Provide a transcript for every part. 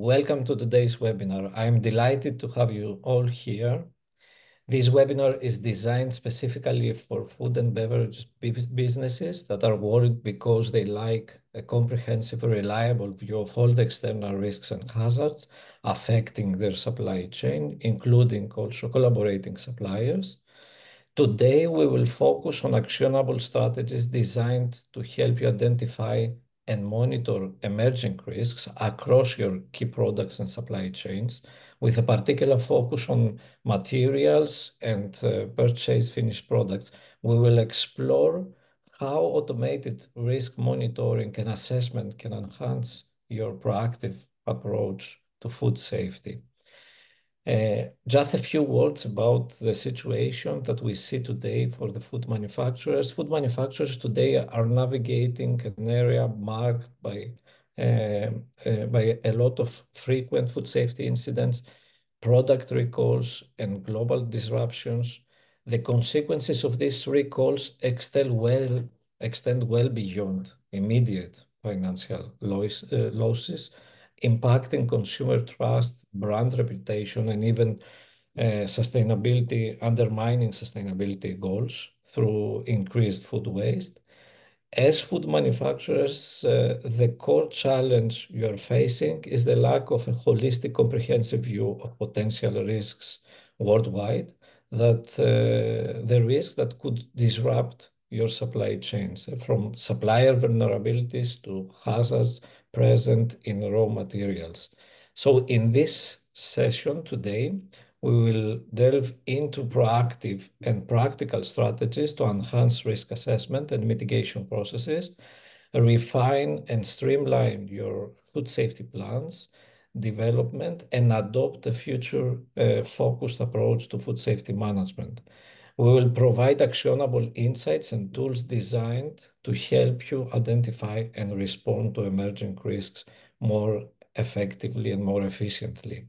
Welcome to today's webinar. I'm delighted to have you all here. This webinar is designed specifically for food and beverage businesses that are worried because they like a comprehensive, reliable view of all the external risks and hazards affecting their supply chain, including also collaborating suppliers. Today, we will focus on actionable strategies designed to help you identify and monitor emerging risks across your key products and supply chains, with a particular focus on materials and uh, purchase finished products. We will explore how automated risk monitoring and assessment can enhance your proactive approach to food safety. Uh, just a few words about the situation that we see today for the food manufacturers. Food manufacturers today are navigating an area marked by uh, uh, by a lot of frequent food safety incidents, product recalls, and global disruptions. The consequences of these recalls extend well beyond immediate financial losses, impacting consumer trust, brand reputation, and even uh, sustainability, undermining sustainability goals through increased food waste. As food manufacturers, uh, the core challenge you are facing is the lack of a holistic, comprehensive view of potential risks worldwide, That uh, the risks that could disrupt your supply chains, from supplier vulnerabilities to hazards present in raw materials. So in this session today, we will delve into proactive and practical strategies to enhance risk assessment and mitigation processes, refine and streamline your food safety plans, development, and adopt a future-focused uh, approach to food safety management. We will provide actionable insights and tools designed to help you identify and respond to emerging risks more effectively and more efficiently.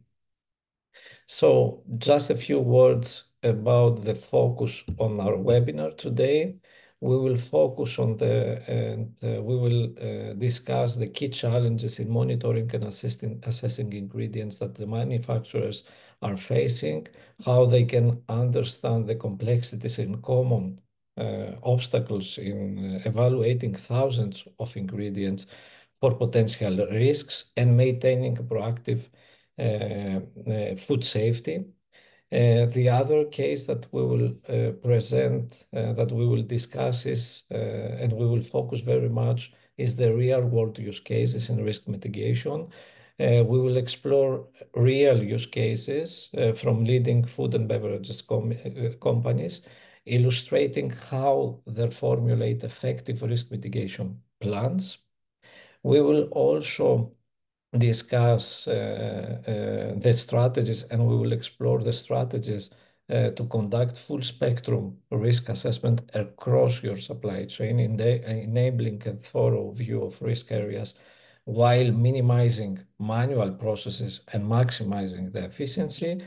So just a few words about the focus on our webinar today. We will focus on the and uh, we will uh, discuss the key challenges in monitoring and assessing ingredients that the manufacturers are facing, how they can understand the complexities and common uh, obstacles in evaluating thousands of ingredients for potential risks and maintaining proactive food safety. Uh, the other case that we will uh, present, uh, that we will discuss is, and we will focus very much, is the real-world use cases in risk mitigation. We will explore real use cases from leading food and beverages companies, illustrating how they formulate effective risk mitigation plans. We will also discuss uh, uh, the strategies, and we will explore the strategies uh, to conduct full-spectrum risk assessment across your supply chain, enabling a thorough view of risk areas while minimizing manual processes and maximizing the efficiency.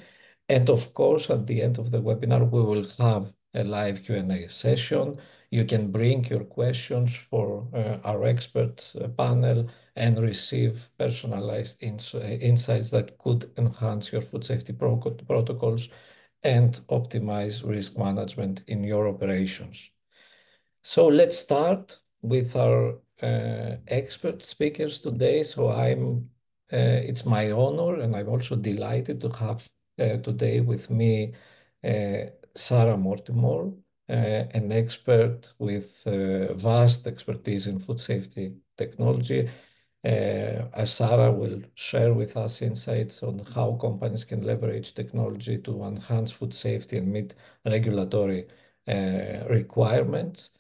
And of course, at the end of the webinar, we will have a live Q&A session. You can bring your questions for our expert panel and receive personalized ins insights that could enhance your food safety protocols and optimize risk management in your operations. So let's start with our uh, expert speakers today. So I'm, uh, it's my honor, and I'm also delighted to have uh, today with me uh, Sara Mortimore, an expert with vast expertise in food safety technology. Uh, Sara will share with us insights on how companies can leverage technology to enhance food safety and meet regulatory uh, requirements.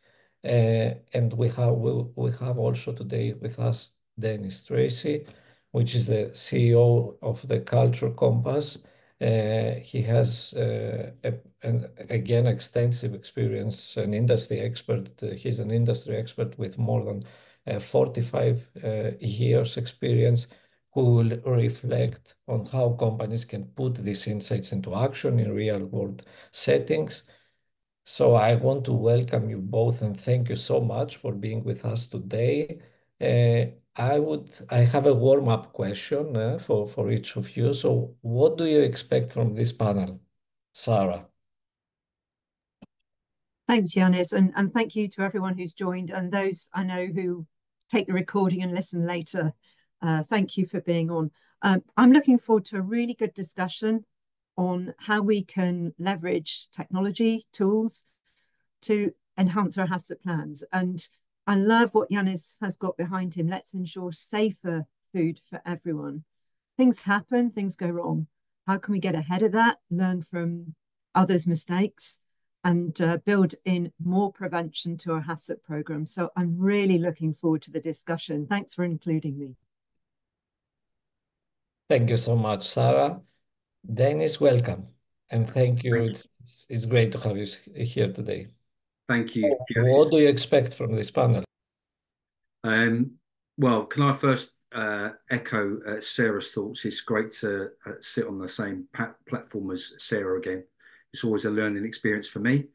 Uh, and we have we we have also today with us Denis Treacy, which is the CEO of the Culture Compass. He has, again, extensive experience, an industry expert. He's an industry expert with more than 45 years experience, who will reflect on how companies can put these insights into action in real-world settings. So I want to welcome you both and thank you so much for being with us today. I would I have a warm-up question uh, for, for each of you. So what do you expect from this panel? Sara. Thanks, Giannis, and, and thank you to everyone who's joined and those I know who take the recording and listen later. Uh, thank you for being on. Um, I'm looking forward to a really good discussion on how we can leverage technology tools to enhance our HACCP plans. And I love what Giannis has got behind him. Let's ensure safer food for everyone. Things happen, things go wrong. How can we get ahead of that, learn from others' mistakes, and uh, build in more prevention to our HACCP program? So I'm really looking forward to the discussion. Thanks for including me. Thank you so much, Sara. Denis, welcome. And thank you. It's, it's, it's great to have you here today. Thank you. What do you expect from this panel? Um, well, can I first uh, echo uh, Sara's thoughts? It's great to uh, sit on the same platform as Sara again. It's always a learning experience for me.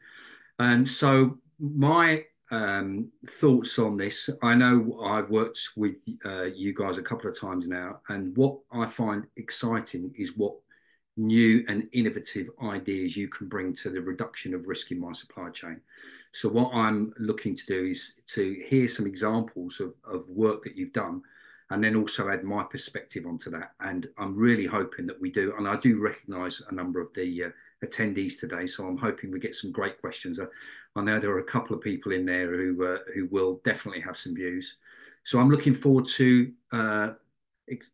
And so, my um, thoughts on this I know I've worked with uh, you guys a couple of times now, and what I find exciting is what new and innovative ideas you can bring to the reduction of risk in my supply chain. So what I'm looking to do is to hear some examples of, of work that you've done and then also add my perspective onto that. And I'm really hoping that we do, and I do recognise a number of the uh, attendees today, so I'm hoping we get some great questions. Uh, I know there are a couple of people in there who uh, who will definitely have some views. So I'm looking forward to uh, ex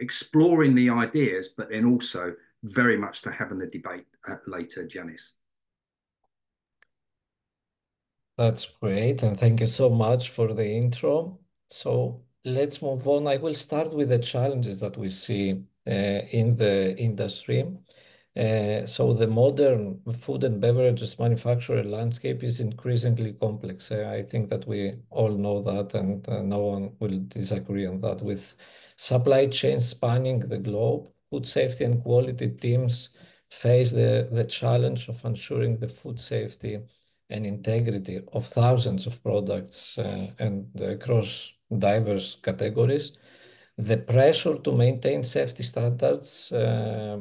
exploring the ideas, but then also very much to having the debate uh, later, Giannis. That's great, and thank you so much for the intro. So let's move on. I will start with the challenges that we see uh, in the industry. Uh, so the modern food and beverages manufacturer landscape is increasingly complex. Uh, I think that we all know that, and uh, no one will disagree on that. With supply chains spanning the globe, food safety and quality teams face the, the challenge of ensuring the food safety and integrity of thousands of products uh, and across diverse categories. The pressure to maintain safety standards uh,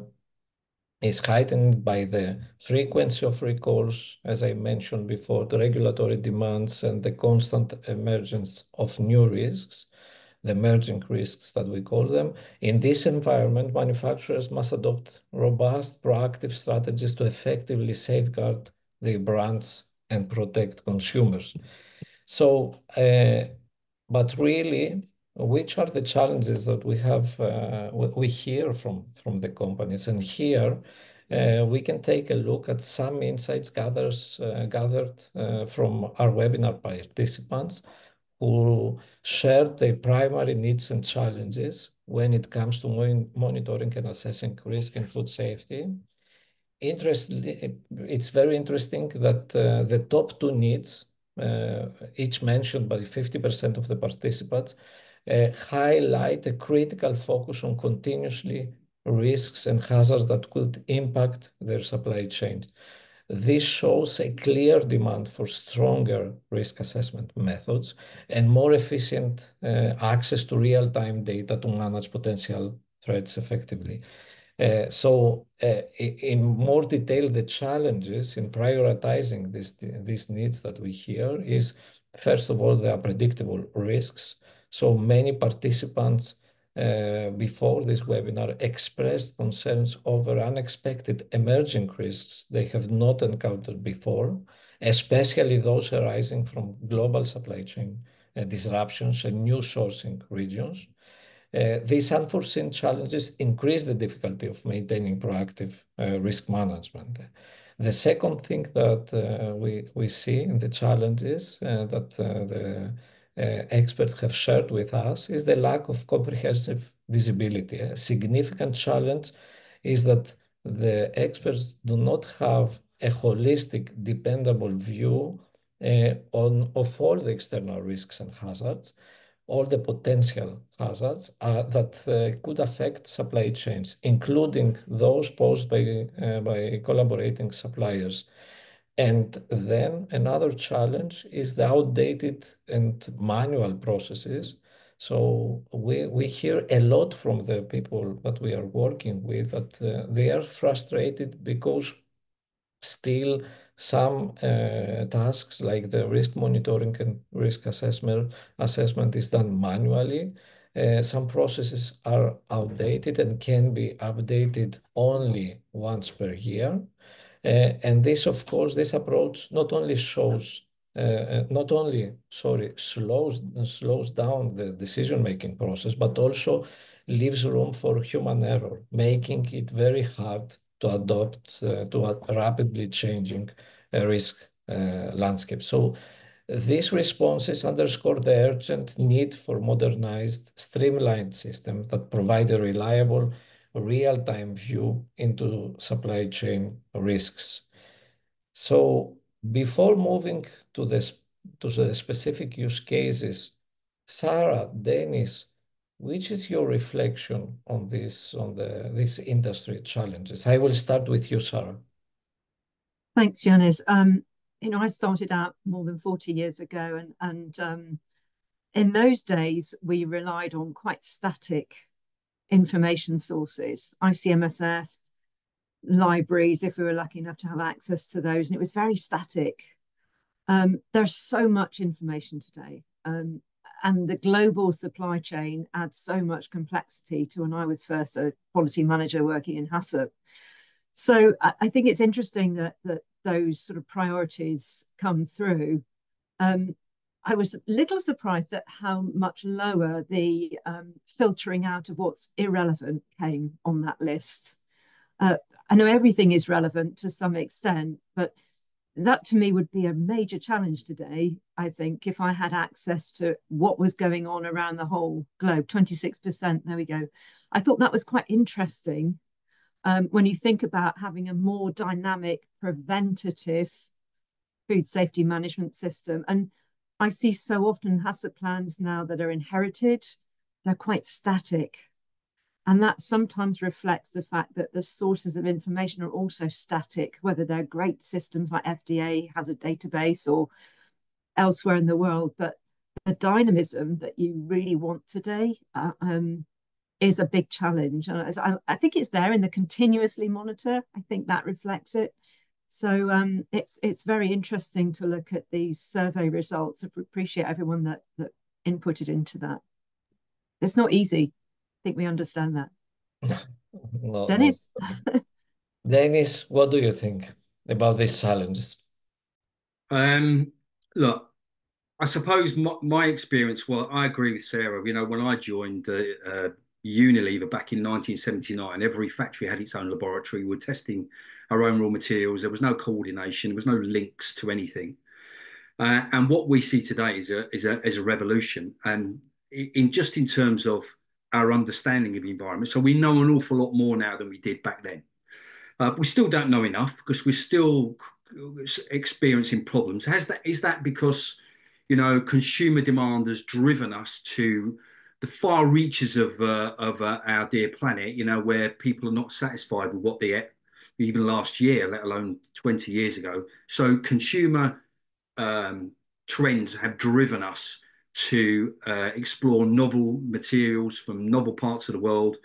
is heightened by the frequency of recalls, as I mentioned before, the regulatory demands and the constant emergence of new risks, the emerging risks that we call them. In this environment, manufacturers must adopt robust, proactive strategies to effectively safeguard their brands and protect consumers. So, uh, but really, which are the challenges that we have, uh, we hear from, from the companies? And here, uh, we can take a look at some insights uh, gathered from our webinar participants who shared their primary needs and challenges when it comes to monitoring and assessing risk and food safety it's very interesting that the top two needs, each mentioned by 50% of the participants, highlight a critical focus on continuously risks and hazards that could impact their supply chain. This shows a clear demand for stronger risk assessment methods and more efficient uh, access to real-time data to manage potential threats effectively. Uh, so uh, in more detail, the challenges in prioritizing these needs that we hear is, first of all, there are predictable risks. So many participants uh, before this webinar expressed concerns over unexpected emerging risks they have not encountered before, especially those arising from global supply chain uh, disruptions and new sourcing regions. Uh, these unforeseen challenges increase the difficulty of maintaining proactive risk management. The second thing that we, we see in the challenges that the experts have shared with us is the lack of comprehensive visibility. A significant challenge is that the experts do not have a holistic, dependable view uh, on of all the external risks and hazards, all the potential hazards uh, that uh, could affect supply chains, including those posed by, uh, by collaborating suppliers. And then another challenge is the outdated and manual processes, So we, we hear a lot from the people that we are working with that uh, they are frustrated because still some uh, tasks like the risk monitoring and risk assessment assessment is done manually. Uh, some processes are outdated and can be updated only once per year. Uh, and this, of course, this approach not only shows uh, uh, not only, sorry, slows, slows down the decision-making process, but also leaves room for human error, making it very hard to adopt to a rapidly changing risk landscape. So these responses underscore the urgent need for modernized, streamlined systems that provide a reliable, real-time view into supply chain risks. So before moving to the, to the specific use cases, Sara, Denis, which is your reflection on this, on the, these industry challenges? I will start with you, Sara. Thanks, Giannis. Um, you know, I started out more than 40 years ago, and, and um, in those days, we relied on quite static information sources, ICMSF, libraries if we were lucky enough to have access to those and it was very static um, there's so much information today um, and the global supply chain adds so much complexity to when I was first a quality manager working in HACCP. So I, I think it's interesting that that those sort of priorities come through. Um, I was a little surprised at how much lower the um, filtering out of what's irrelevant came on that list. Uh, I know everything is relevant to some extent, but that to me would be a major challenge today. I think if I had access to what was going on around the whole globe, 26%, there we go. I thought that was quite interesting um, when you think about having a more dynamic, preventative food safety management system. And I see so often HACCP plans now that are inherited, they're quite static. And that sometimes reflects the fact that the sources of information are also static, whether they're great systems like FDA has a database or elsewhere in the world. But the dynamism that you really want today uh, um, is a big challenge. And I, I, think it's there in the continuously monitor. I think that reflects it. So um, it's it's very interesting to look at these survey results. I appreciate everyone that that inputted into that. It's not easy I think we understand that. No, Denis? No. Denis, what do you think about these challenges? Um, look, I suppose my, my, experience, well, I agree with Sara. You know, when I joined uh, uh, Unilever back in 1979, every factory had its own laboratory. We were testing our own raw materials. There was no coordination. There was no links to anything. Uh, and what we see today is a, is a, is a revolution. And in just in terms of our understanding of the environment. So we know an awful lot more now than we did back then. Uh, we still don't know enough because we're still experiencing problems. Has that is that because you know consumer demand has driven us to the far reaches of uh, of uh, our dear planet? You know where people are not satisfied with what they even last year, let alone 20 years ago. So consumer um, trends have driven us to uh, explore novel materials from novel parts of the world.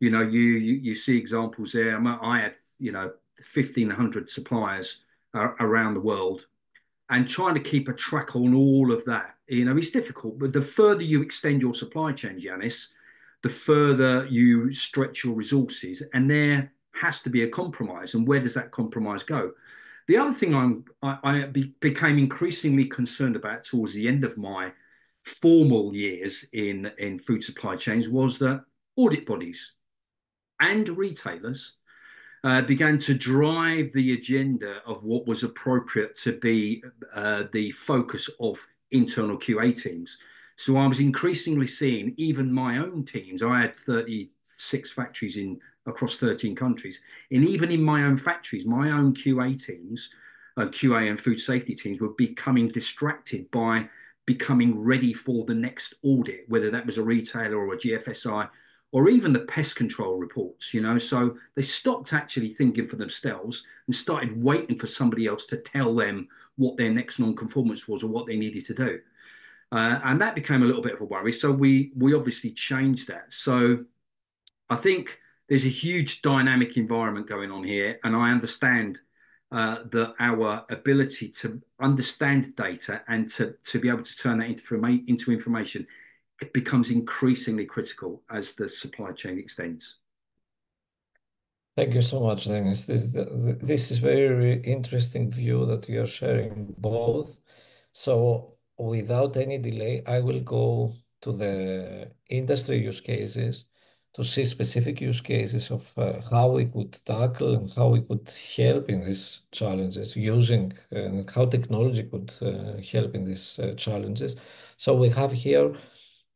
You know, you you, you see examples there. I had you know 1,500 suppliers uh, around the world, and trying to keep a track on all of that. You know, it's difficult. But the further you extend your supply chain, Giannis, the further you stretch your resources, and there has to be a compromise. And where does that compromise go? The other thing I'm, I, I be, became increasingly concerned about towards the end of my formal years in, in food supply chains was that audit bodies and retailers uh, began to drive the agenda of what was appropriate to be uh, the focus of internal QA teams. So I was increasingly seeing even my own teams. I had 36 factories in across 13 countries, and even in my own factories, my own QA teams, uh, QA and food safety teams were becoming distracted by becoming ready for the next audit, whether that was a retailer or a GFSI or even the pest control reports, you know. So they stopped actually thinking for themselves and started waiting for somebody else to tell them what their next non-conformance was or what they needed to do. and that became a little bit of a worry. So we we obviously changed that. So I think there's a huge dynamic environment going on here, and I understand uh, that our ability to understand data and to, to be able to turn that into, into information it becomes increasingly critical as the supply chain extends. Thank you so much, Denis. This, this is very interesting view that you are sharing both. So without any delay, I will go to the industry use cases to see specific use cases of uh, how we could tackle and how we could help in these challenges using and how technology could uh, help in these uh, challenges. So we have here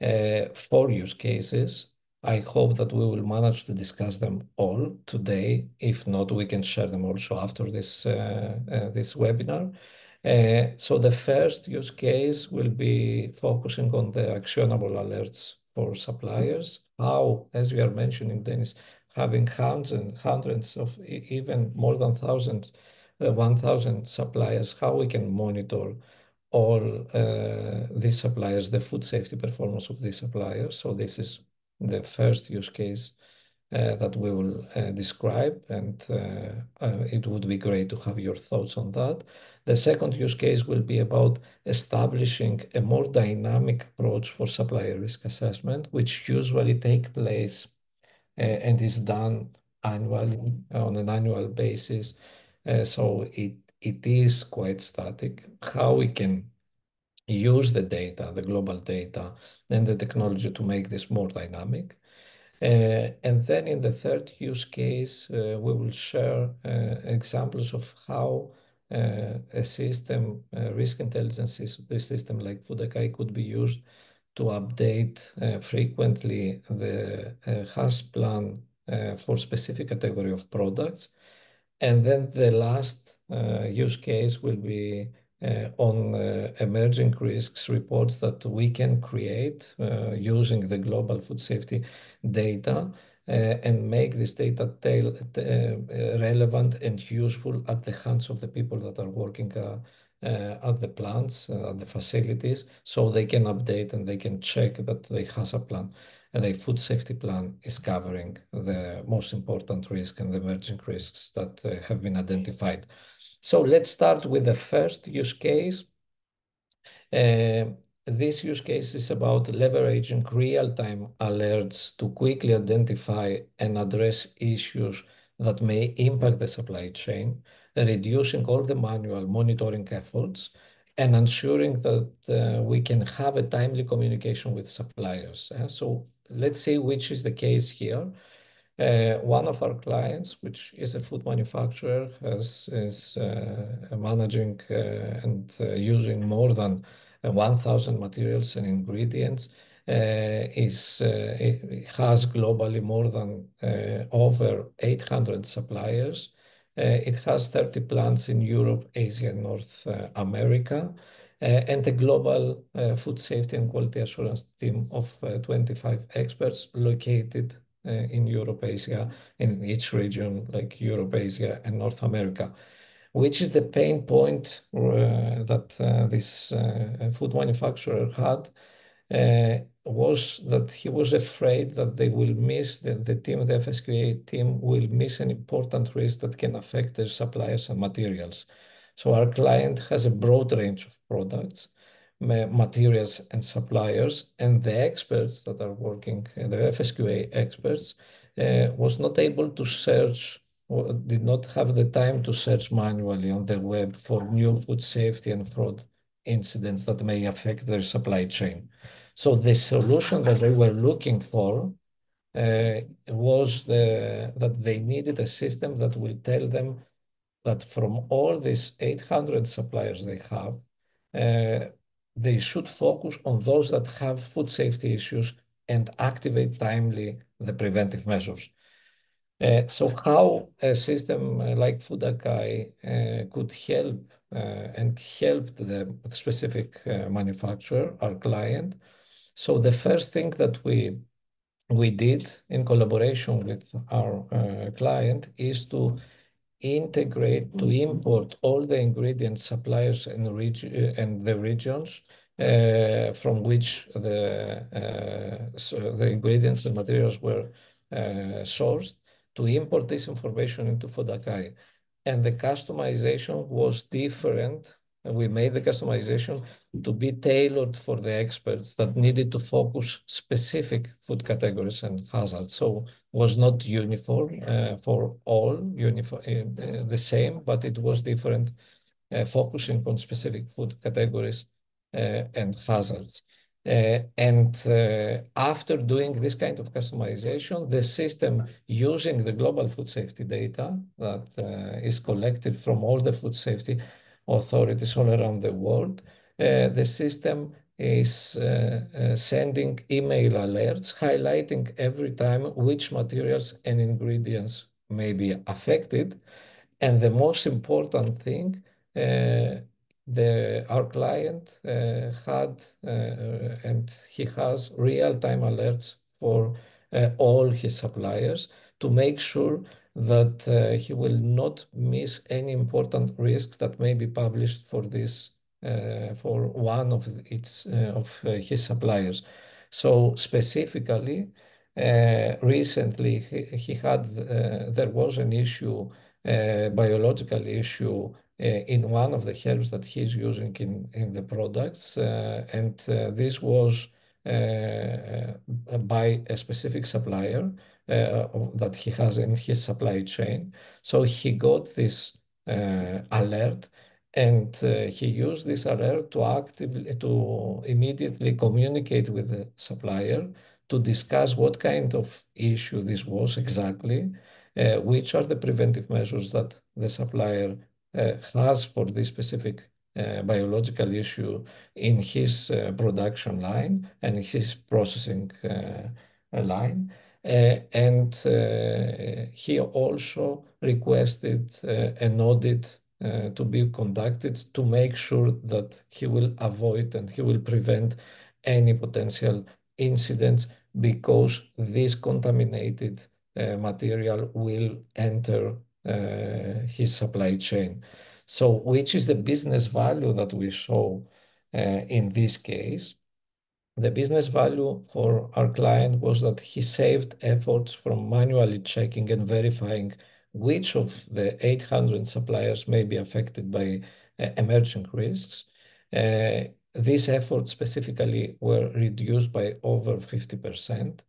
uh, four use cases. I hope that we will manage to discuss them all today. If not, we can share them also after this, uh, uh, this webinar. so the first use case will be focusing on the actionable alerts for suppliers how, as we are mentioning, Denis, having hundreds, and hundreds of even more than thousands, uh, 1,000 suppliers, how we can monitor all uh, these suppliers, the food safety performance of these suppliers. So this is the first use case that we will uh, describe, and uh, uh, it would be great to have your thoughts on that. The second use case will be about establishing a more dynamic approach for supplier risk assessment, which usually take place uh, and is done annually on an annual basis. Uh, so it it is quite static. How we can use the data, the global data, and the technology to make this more dynamic. Uh, and then in the third use case, uh, we will share uh, examples of how a system, a risk intelligence system like FOODAKAI could be used to update frequently the HACCP plan for specific category of products. And then the last use case will be Uh, on uh, emerging risks reports that we can create uh, using the global food safety data uh, and make this data tail, uh, relevant and useful at the hands of the people that are working uh, at the plants, at the facilities, so they can update and they can check that the HACCP plan and the food safety plan is covering the most important risk and the emerging risks that have been identified. So let's start with the first use case. This use case is about leveraging real-time alerts to quickly identify and address issues that may impact the supply chain, reducing all the manual monitoring efforts, and ensuring that uh, we can have a timely communication with suppliers. Uh, so let's see which is the case here. Uh, one of our clients, which is a food manufacturer, is uh, managing uh, and uh, using more than uh, 1,000 materials and ingredients. Uh, has globally more than over 800 suppliers. It has 30 plants in Europe, Asia, and North America, and a global food safety and quality assurance team of 25 experts located in Europe, Asia, in each region like Europe, Asia, and North America which is the pain point uh, that uh, this uh, food manufacturer had was that he was afraid that they will miss, the, the team, the FSQA team will miss an important risk that can affect their suppliers and materials. So our client has a broad range of products, materials and suppliers, and the experts that are working, the FSQA experts, uh, was not able to search or did not have the time to search manually on the web for new food safety and fraud incidents that may affect their supply chain. So the solution that they were looking for uh, was the, that they needed a system that will tell them that from all these 800 suppliers they have, uh, they should focus on those that have food safety issues and activate timely the preventive measures. Uh, so how a system uh, like FOODAKAI uh, could help and help the specific manufacturer, our client. So the first thing that we we did in collaboration with our client is to integrate, to import all the ingredient suppliers and, and the regions uh, from which the, uh, so the ingredients and materials were uh, sourced to import this information into FOODAKAI. And the customization was different. We made the customization to be tailored for the experts that needed to focus specific food categories and hazards. So was not uniform uh, for all, uniform, uh, the same, but it was different, uh, focusing on specific food categories uh, and hazards. Uh, and uh, after doing this kind of customization, the system using the global food safety data that is collected from all the food safety authorities all around the world, the system is uh, uh, sending email alerts highlighting every time which materials and ingredients may be affected. And the most important thing, uh, the our client uh, had uh, and he has real-time alerts for uh, all his suppliers to make sure that uh, he will not miss any important risks that may be published for this uh, for one of its uh, of his suppliers. So specifically, recently he, he had there was an issue, biological issue uh, in one of the herbs that he's using in, in the products. Uh, and uh, this was by a specific supplier that he has in his supply chain. So he got this alert and uh, he used this alert to actively to immediately communicate with the supplier to discuss what kind of issue this was exactly, uh, which are the preventive measures that the supplier uh, has for this specific uh, biological issue in his uh, production line and his processing line. And he also requested an audit uh, to be conducted to make sure that he will avoid and he will prevent any potential incidents because this contaminated uh, material will enter uh, his supply chain. So which is the business value that we show uh, in this case? The business value for our client was that he saved efforts from manually checking and verifying which of the 800 suppliers may be affected by uh, emerging risks. Uh, these efforts specifically were reduced by over 50%.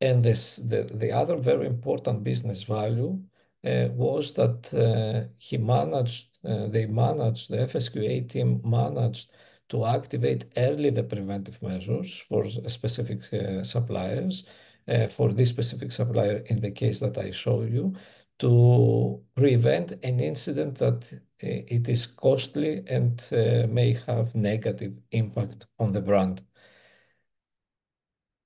And this, the, the other very important business value uh, was that he managed, they managed, the FSQA team managed to activate early the preventive measures for specific uh, suppliers, uh, for this specific supplier in the case that I show you, to prevent an incident that uh, it is costly and may have negative impact on the brand.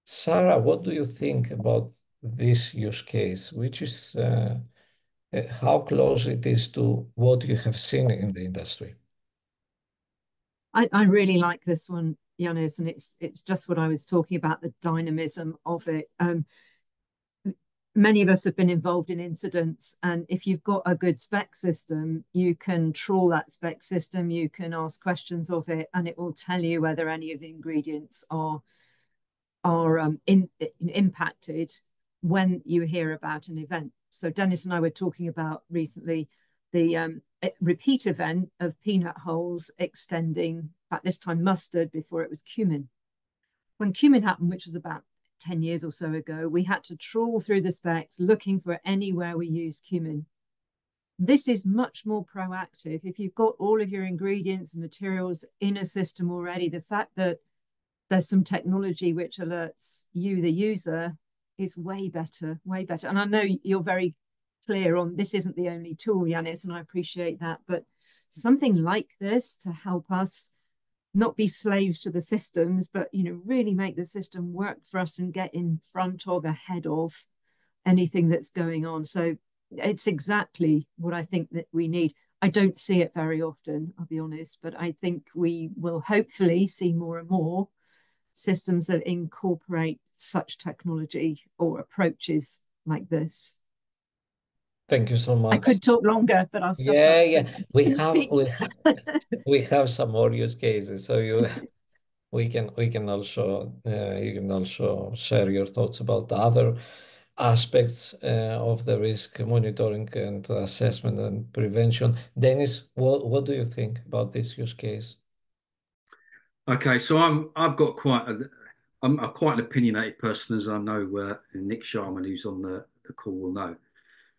Sarah, what do you think about this use case, which is uh, how close it is to what you have seen in the industry. I, I really like this one, Giannis, and it's it's just what I was talking about, the dynamism of it. Um, many of us have been involved in incidents and if you've got a good spec system you can trawl that spec system you can ask questions of it and it will tell you whether any of the ingredients are are um, in, impacted when you hear about an event so Denis and I were talking about recently the um, repeat event of peanut hulls extending, at this time mustard before it was cumin. When cumin happened, which was about 10 years or so ago, we had to trawl through the specs looking for anywhere we used cumin. This is much more proactive. If you've got all of your ingredients and materials in a system already, the fact that there's some technology which alerts you, the user, is way better, way better. And I know you're very clear on this isn't the only tool, Giannis, and I appreciate that. But something like this to help us not be slaves to the systems, but you know, really make the system work for us and get in front of, ahead of anything that's going on. So it's exactly what I think that we need. I don't see it very often, I'll be honest, but I think we will hopefully see more and more systems that incorporate such technology or approaches like this. Thank you so much. I could talk longer, but I'll stop. Yeah, yeah. We have we, have, we have some more use cases. So you we can we can also uh, you can also share your thoughts about other aspects uh, of the risk monitoring and assessment and prevention. Denis, what what do you think about this use case? Okay, so I'm I've got quite a I'm a quite an opinionated person, as I know uh, Nick Sharman, who's on the, the call, will know.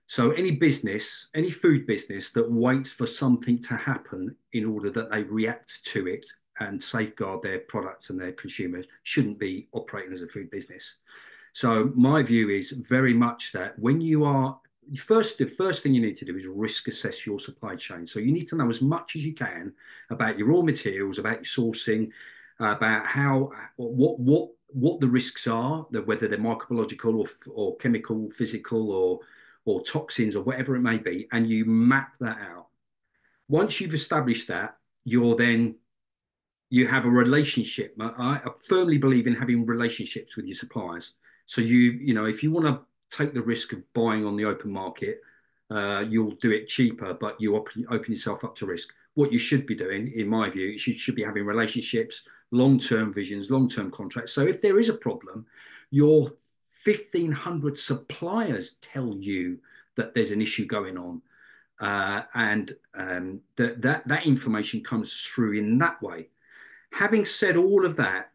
So any business, any food business that waits for something to happen in order that they react to it and safeguard their products and their consumers shouldn't be operating as a food business. So my view is very much that when you are first, the first thing you need to do is risk assess your supply chain. So you need to know as much as you can about your raw materials, about your sourcing, about how what what what the risks are, whether they're microbiological or, or chemical, physical, or or toxins or whatever it may be, and you map that out. Once you've established that, you're then you have a relationship. I, I firmly believe in having relationships with your suppliers. So you you know if you want to take the risk of buying on the open market, uh, you'll do it cheaper, but you open, open yourself up to risk. What you should be doing, in my view, is you should be having relationships, long-term visions, long-term contracts. So if there is a problem, your 1,500 suppliers tell you that there's an issue going on. Uh, and um, that, that, that information comes through in that way. Having said all of that,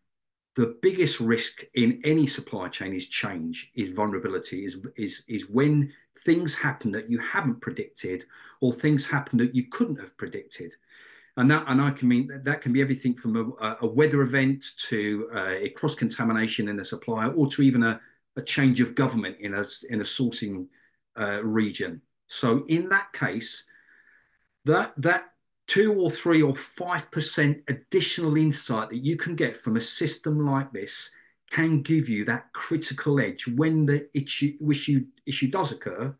the biggest risk in any supply chain is change, is vulnerability, is, is, is when things happen that you haven't predicted or things happen that you couldn't have predicted. And that, and I can mean that, that can be everything from a, a weather event to uh, a cross contamination in a supplier, or to even a, a change of government in a in a sourcing uh, region. So in that case, that that two or three or five percent additional insight that you can get from a system like this can give you that critical edge when the issue issue, issue does occur.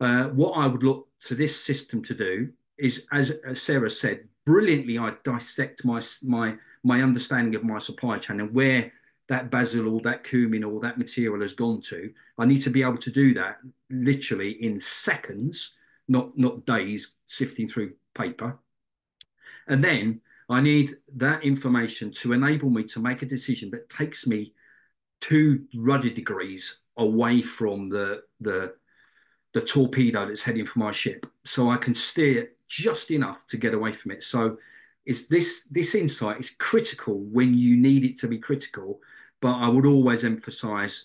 Uh, what I would look to this system to do is, as Sara said, brilliantly, I dissect my my my understanding of my supply chain and where that basil or that cumin or that material has gone to. I need to be able to do that literally in seconds, not not days, sifting through paper. And then I need that information to enable me to make a decision that takes me two rudder degrees away from the the the torpedo that's heading for my ship, so I can steer just enough to get away from it. So it's this this insight is critical when you need it to be critical, but I would always emphasize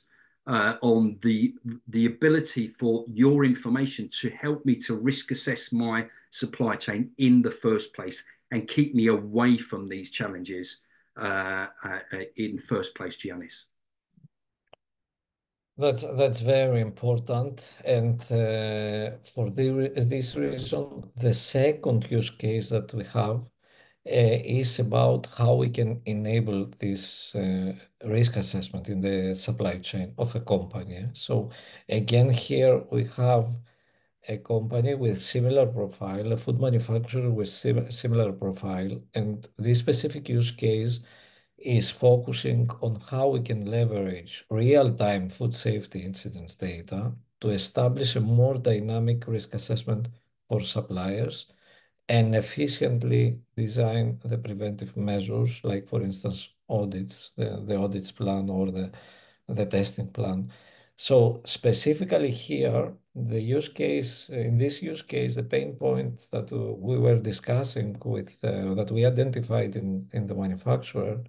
uh, on the the ability for your information to help me to risk assess my supply chain in the first place and keep me away from these challenges uh, uh, in first place, Giannis. That's that's very important, and uh, for the, this reason, the second use case that we have is about how we can enable this uh, risk assessment in the supply chain of a company. So again, here we have a company with similar profile, a food manufacturer with sim similar profile, and this specific use case is focusing on how we can leverage real-time food safety incidents data to establish a more dynamic risk assessment for suppliers and efficiently design the preventive measures, like for instance, audits, the, the audits plan or the, the testing plan. So specifically here, the use case, in this use case, the pain point that we were discussing with, uh, that we identified in, in the manufacturer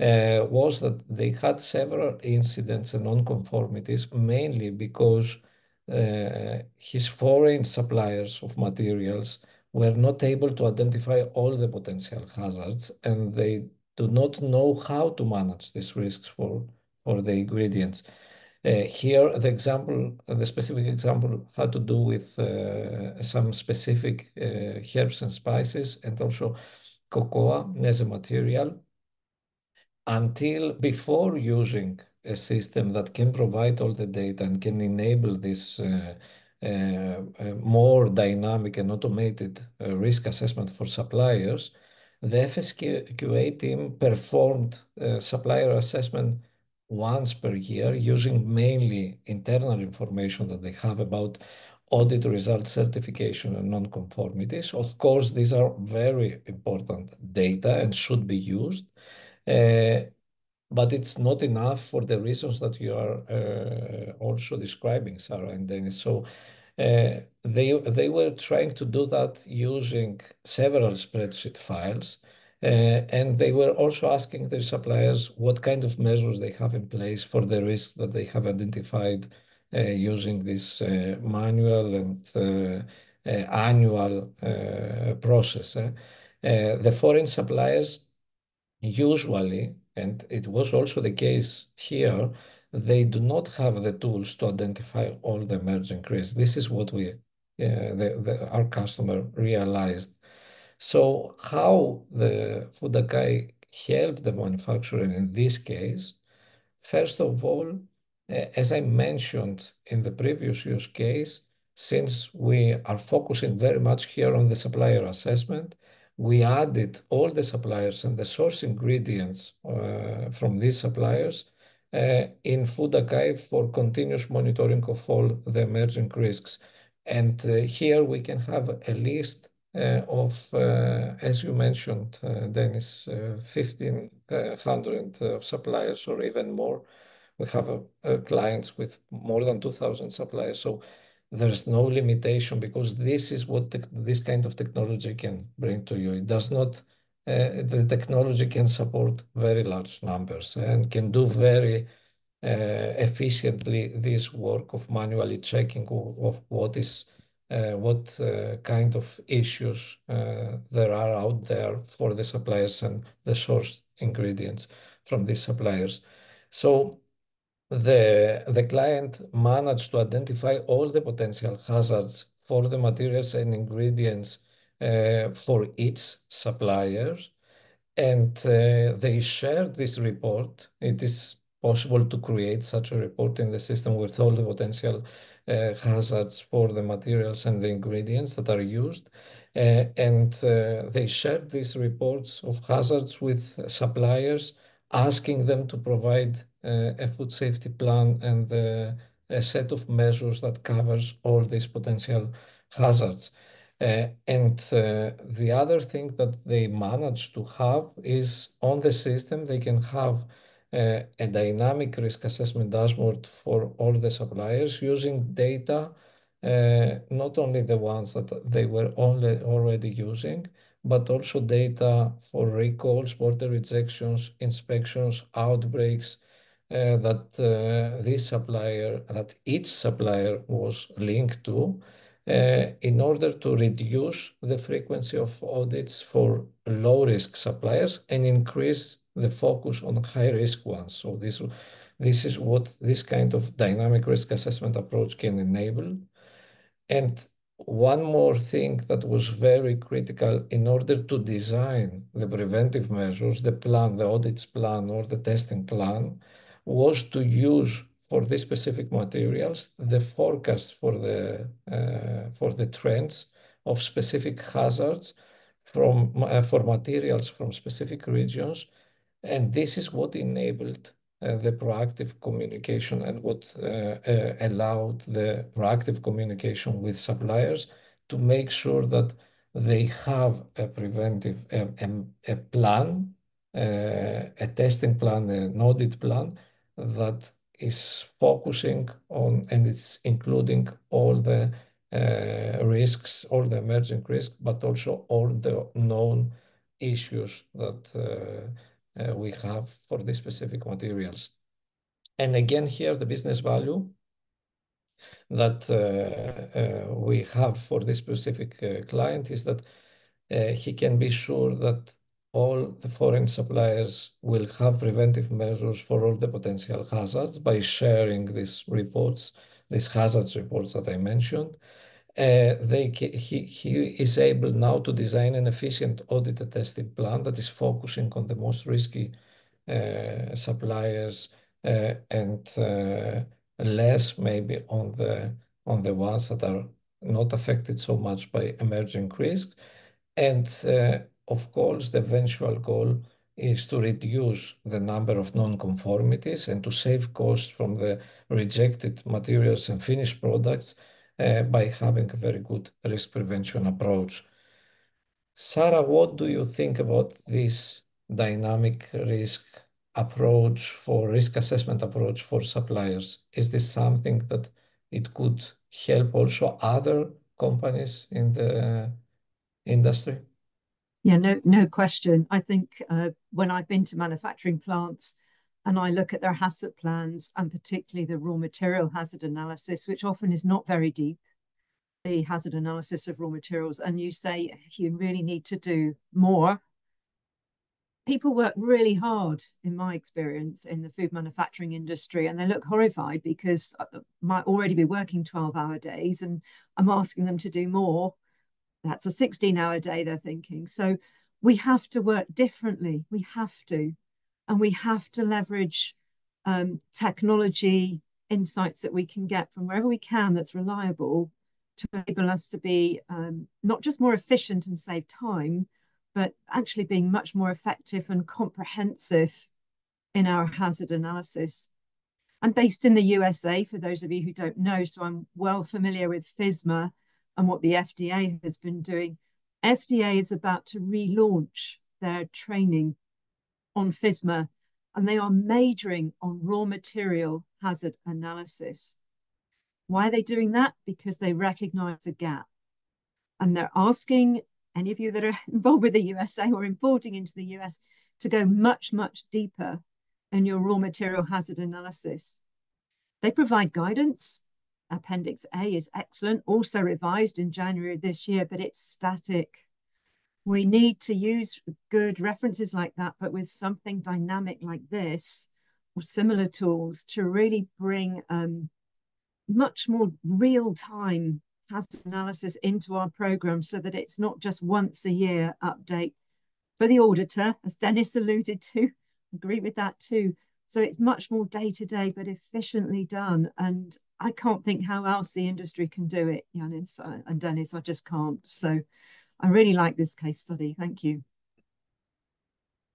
uh, was that they had several incidents and non-conformities, mainly because uh, his foreign suppliers of materials were not able to identify all the potential hazards, and they do not know how to manage these risks for, for the ingredients. Uh, here, the example, the specific example had to do with uh, some specific uh, herbs and spices and also cocoa as a material until before using a system that can provide all the data and can enable this uh, more dynamic and automated uh, risk assessment for suppliers, the FSQA team performed uh, supplier assessment once per year using mainly internal information that they have about audit result certification and non-conformities. Of course, these are very important data and should be used. But it's not enough for the reasons that you are uh, also describing, Sara and Denis. So uh, they they were trying to do that using several spreadsheet files. Uh, and they were also asking their suppliers what kind of measures they have in place for the risks that they have identified using this manual and annual process. Eh? The foreign suppliers usually, and it was also the case here, they do not have the tools to identify all the emerging risks. This is what we, uh, the, the, our customer realized. So how the FOODAKAI helped the manufacturer in this case? First of all, as I mentioned in the previous use case, since we are focusing very much here on the supplier assessment, we added all the suppliers and the source ingredients uh, from these suppliers uh, in FOODAKAI for continuous monitoring of all the emerging risks. And uh, here we can have a list of, as you mentioned, Denis, 1,500 suppliers or even more. We have clients with more than 2,000 suppliers. So there's no limitation because this is what this kind of technology can bring to you. It does not, uh, the technology can support very large numbers and can do very uh, efficiently this work of manually checking of what is uh, what uh, kind of issues there are out there for the suppliers and the source ingredients from these suppliers. So the the client managed to identify all the potential hazards for the materials and ingredients uh, for each supplier. And uh, they shared this report. It is possible to create such a report in the system with all the potential uh, hazards for the materials and the ingredients that are used. And they shared these reports of hazards with suppliers, asking them to provide Uh, a food safety plan and a set of measures that covers all these potential hazards. Uh, and uh, the other thing that they managed to have is on the system, they can have a dynamic risk assessment dashboard for all the suppliers using data, not only the ones that they were only already using, but also data for recalls, border rejections, inspections, outbreaks that uh, this supplier, that each supplier was linked to in order to reduce the frequency of audits for low-risk suppliers and increase the focus on high-risk ones. So this is what this kind of dynamic risk assessment approach can enable. And one more thing that was very critical in order to design the preventive measures, the plan, the audits plan, or the testing plan was to use for these specific materials the forecast for the uh for the trends of specific hazards from uh, for materials from specific regions. And this is what enabled uh, the proactive communication and what uh, allowed the proactive communication with suppliers to make sure that they have a preventive a a plan, a testing plan, an audit plan that is focusing on, and it's including all the uh, risks, all the emerging risks, but also all the known issues that uh, uh, we have for these specific materials. And again, here, the business value that we have for this specific client is that he can be sure that all the foreign suppliers will have preventive measures for all the potential hazards by sharing these reports, these hazards reports that I mentioned. Uh, they He he is able now to design an efficient audit testing plan that is focusing on the most risky uh, suppliers uh, and less maybe on the on the ones that are not affected so much by emerging risk And of course, the eventual goal is to reduce the number of non-conformities and to save costs from the rejected materials and finished products uh, by having a very good risk prevention approach. Sara, what do you think about this dynamic risk approach for risk assessment approach for suppliers? Is this something that it could help also other companies in the uh, industry? Yeah, no, no question. I think uh, when I've been to manufacturing plants and I look at their hazard plans and particularly the raw material hazard analysis, which often is not very deep, the hazard analysis of raw materials, and you say you really need to do more people work really hard, in my experience, in the food manufacturing industry, and they look horrified because I uh, might already be working 12 hour days and I'm asking them to do more. That's a 16 hour day, they're thinking. So we have to work differently. We have to. And we have to leverage um, technology insights that we can get from wherever we can that's reliable to enable us to be um, not just more efficient and save time, but actually being much more effective and comprehensive in our hazard analysis. I'm based in the USA, for those of you who don't know, so I'm well familiar with FSMA and what the FDA has been doing. FDA is about to relaunch their training on FSMA, and they are majoring on raw material hazard analysis. Why are they doing that? Because they recognize a gap. And they're asking any of you that are involved with the USA or importing into the US to go much, much deeper in your raw material hazard analysis. They provide guidance. Appendix A is excellent, also revised in January this year, but it's static. We need to use good references like that, but with something dynamic like this or similar tools to really bring um, much more real time hazard analysis into our program so that it's not just once a year update for the auditor, as Denis alluded to. Agree with that too. So it's much more day to day, but efficiently done. And I can't think how else the industry can do it, Giannis and Denis. I just can't. So I really like this case study. Thank you.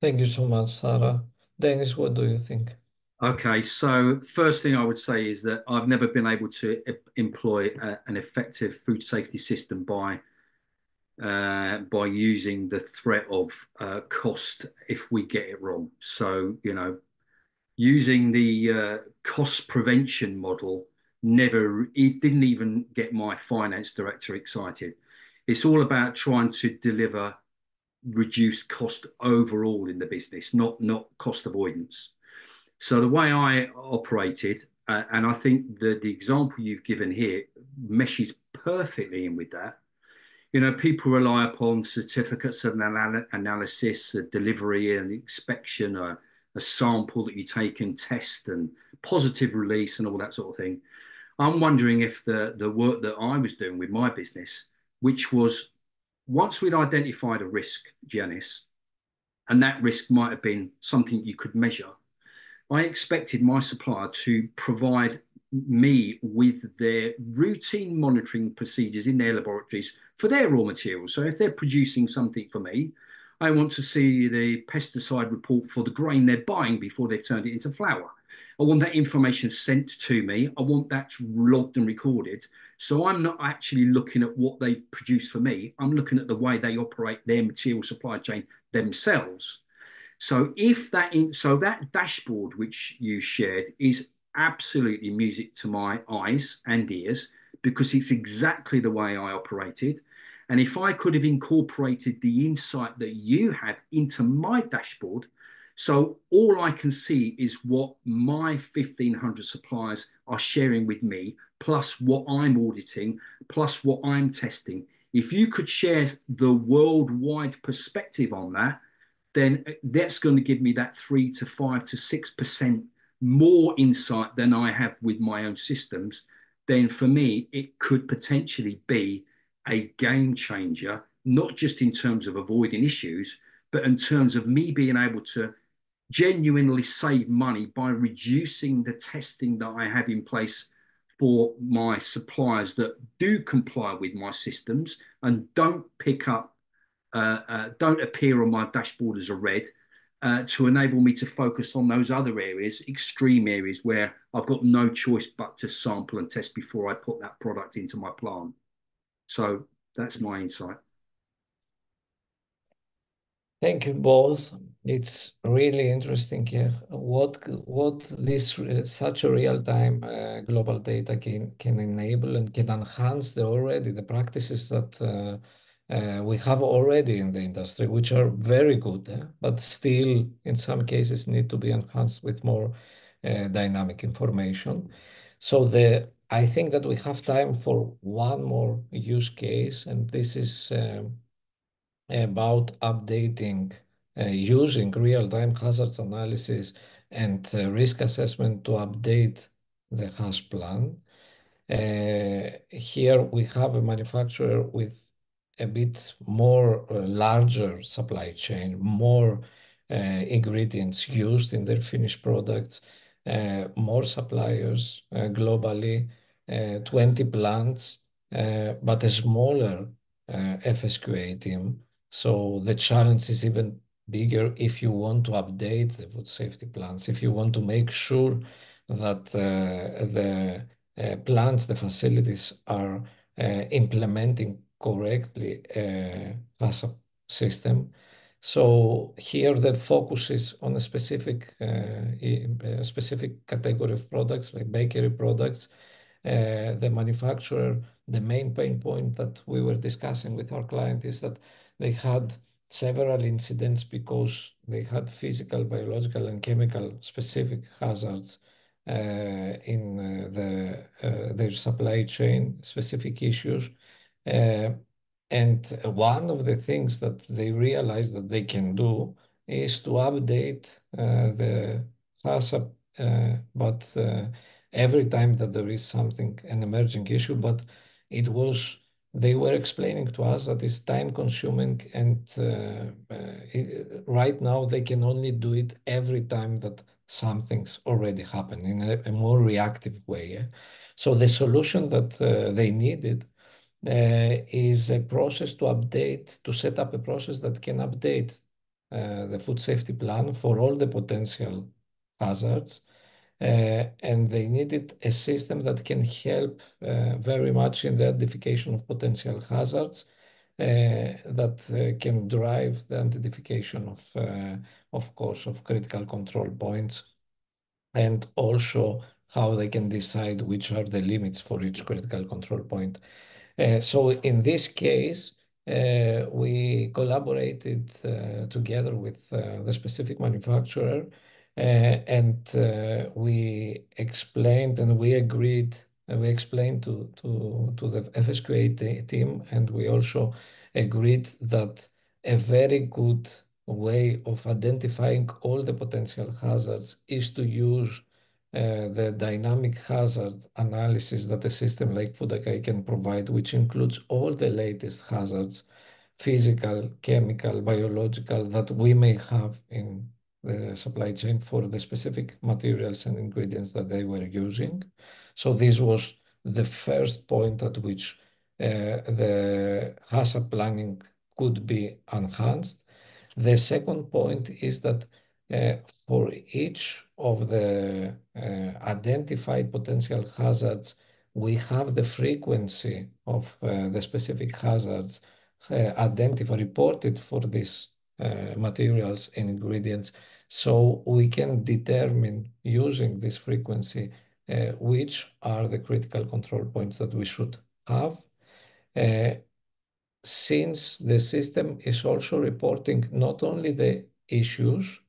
Thank you so much, Sara. Denis, what do you think? Okay, so first thing I would say is that I've never been able to employ a, an effective food safety system by uh, by using the threat of uh, cost if we get it wrong. So you know, using the uh, cost prevention model never it didn't even get my finance director excited. It's all about trying to deliver reduced cost overall in the business, not not cost avoidance. So the way I operated, uh, and I think the, the example you've given here meshes perfectly in with that. You know, people rely upon certificates of anal analysis, delivery and inspection, a, a sample that you take and test and positive release and all that sort of thing. I'm wondering if the, the work that I was doing with my business, which was once we'd identified a risk, Giannis, and that risk might have been something you could measure, I expected my supplier to provide me with their routine monitoring procedures in their laboratories for their raw materials. So if they're producing something for me, I want to see the pesticide report for the grain they're buying before they've turned it into flour. I want that information sent to me. I want that logged and recorded. So I'm not actually looking at what they produce for me. I'm looking at the way they operate their material supply chain themselves. So if that in, so that dashboard which you shared is absolutely music to my eyes and ears because it's exactly the way I operated. And if I could have incorporated the insight that you have into my dashboard, so all I can see is what my 1500 suppliers are sharing with me, plus what I'm auditing, plus what I'm testing. If you could share the worldwide perspective on that, then uh, that's going to give me that three to five to six percent more insight than I have with my own systems. Then for me, it could potentially be a game changer, not just in terms of avoiding issues, but in terms of me being able to genuinely save money by reducing the testing that I have in place for my suppliers that do comply with my systems and don't pick up uh, uh, don't appear on my dashboard as a red uh, to enable me to focus on those other areas, extreme areas where I've got no choice but to sample and test before I put that product into my plant. So that's my insight. Thank you both. It's really interesting here what what this uh, such a real-time uh, global data can can enable and can enhance the already the practices that uh, uh, we have already in the industry, which are very good, eh? but still in some cases need to be enhanced with more uh, dynamic information. So the I think that we have time for one more use case, and this is um, about updating uh, using real-time hazards analysis and uh, risk assessment to update the HAS plan. Uh, here we have a manufacturer with a bit more larger supply chain, more ingredients used in their finished products, more suppliers globally, 20 plants, but a smaller FSQA team. So the challenge is even bigger if you want to update the food safety plans, if you want to make sure that uh, the uh, plants, the facilities are uh, implementing correctly a system. So here the focus is on a specific, a specific category of products like bakery products. The manufacturer, the main pain point that we were discussing with our client is that they had several incidents because they had physical, biological, and chemical specific hazards uh, in uh, the, uh, their supply chain, specific issues. and one of the things that they realized that they can do is to update the HACCP, but every time that there is something, an emerging issue, but it was they were explaining to us that it's time consuming and uh, uh, right now they can only do it every time that something's already happened in a, a more reactive way. Yeah? So the solution that uh, they needed uh, is a process to update, to set up a process that can update uh, the food safety plan for all the potential hazards and they needed a system that can help uh, very much in the identification of potential hazards uh, that can drive the identification of, of course, of critical control points and also how they can decide which are the limits for each critical control point. Uh, so in this case, uh, we collaborated uh, together with the specific manufacturer uh, and uh, we explained and we agreed, we explained to the FSQA team, and we also agreed that a very good way of identifying all the potential hazards is to use uh, the dynamic hazard analysis that a system like FOODAKAI can provide, which includes all the latest hazards, physical, chemical, biological, that we may have in the supply chain for the specific materials and ingredients that they were using. So this was the first point at which uh, the hazard planning could be enhanced. The second point is that uh, for each of the uh, identified potential hazards, we have the frequency of uh, the specific hazards uh, identified, reported for these uh, materials and ingredients. So we can determine using this frequency uh, which are the critical control points that we should have. Uh, since the system is also reporting not only the issues,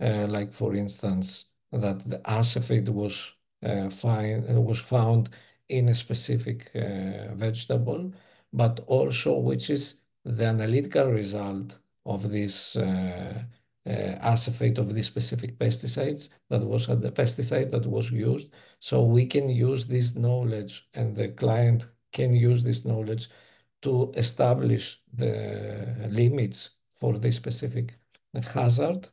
uh, like for instance, that the acephate was, uh, find, was found in a specific vegetable, but also which is the analytical result of this uh, uh, acephate of this specific pesticides that was at the pesticide that was used. So we can use this knowledge and the client can use this knowledge to establish the limits for this specific hazard.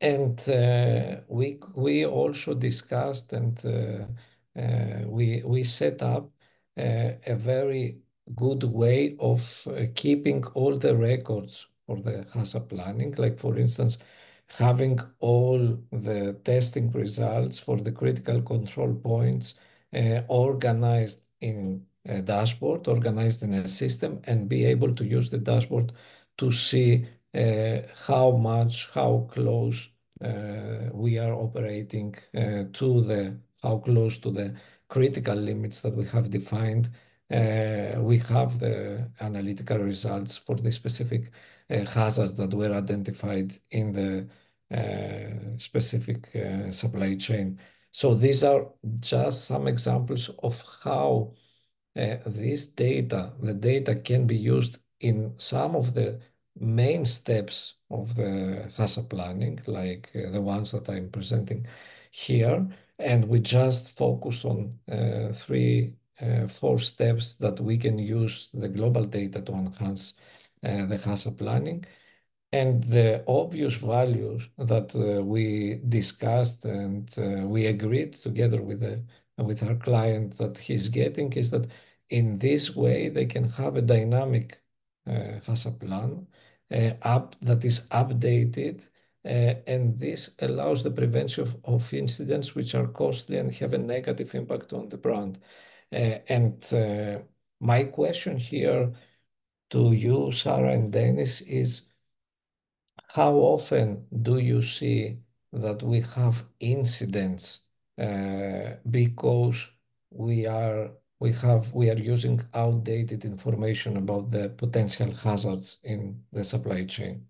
And uh, we we also discussed and uh, uh, we we set up uh, a very good way of uh, keeping all the records for the HACCP planning. Like for instance, having all the testing results for the critical control points uh, organized in a dashboard, organized in a system, and be able to use the dashboard to see how much, how close we are operating to the, how close to the critical limits that we have defined. Uh, we have the analytical results for the specific uh, hazards that were identified in the uh, specific supply chain. So these are just some examples of how this data, the data can be used in some of the main steps of the hazard planning, like the ones that I'm presenting here. And we just focus on three, Uh, four steps that we can use the global data to enhance uh, the hazard planning. And the obvious values that uh, we discussed and we agreed together with our client that he's getting is that in this way, they can have a dynamic hazard plan that is updated. And this allows the prevention of incidents which are costly and have a negative impact on the brand. Uh, and uh, my question here to you, Sara and Denis, is how often do you see that we have incidents uh, because we are we have we are using outdated information about the potential hazards in the supply chain?